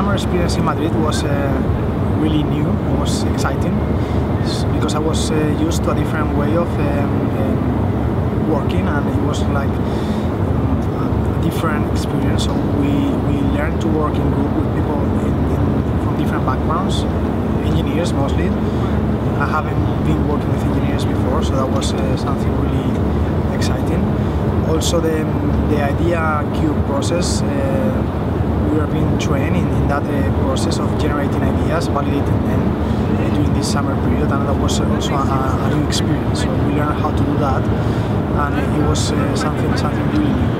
summer experience in Madrid was uh, really new. It was exciting because I was uh, used to a different way of um, um, working, and it was like um, a different experience. So we, we learned to work in group with people in, in, from different backgrounds, engineers mostly. I haven't been working with engineers before, so that was uh, something really exciting. Also, the, the idea cube process. Are in, in that uh, process of generating ideas, validating them uh, during this summer period, and that was also a, a, new experience. So we learned how to do that, and it was uh, something something really new.